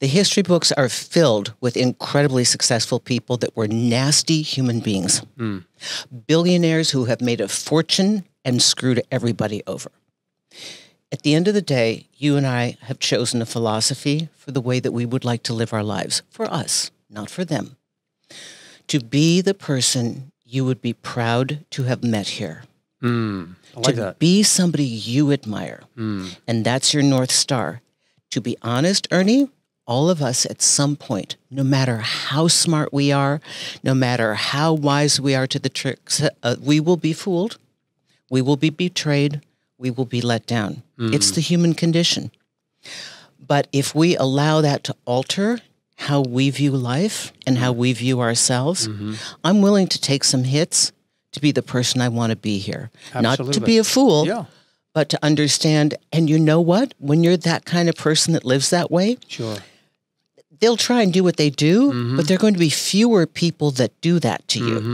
The history books are filled with incredibly successful people that were nasty human beings. Mm. Billionaires who have made a fortune and screwed everybody over. At the end of the day, you and I have chosen a philosophy for the way that we would like to live our lives for us, not for them. To be the person you would be proud to have met here. Mm. Like to that. be somebody you admire. Mm. And that's your North Star. To be honest, Ernie, all of us at some point, no matter how smart we are, no matter how wise we are to the tricks, uh, we will be fooled. We will be betrayed. We will be let down. It's the human condition. But if we allow that to alter how we view life and how we view ourselves, I'm willing to take some hits to be the person I want to be here. Not to be a fool, Yeah. but to understand. And you know what? When you're that kind of person that lives that way, Sure. They'll try and do what they do, but mm-hmm. there are going to be fewer people that do that to you. Mm-hmm.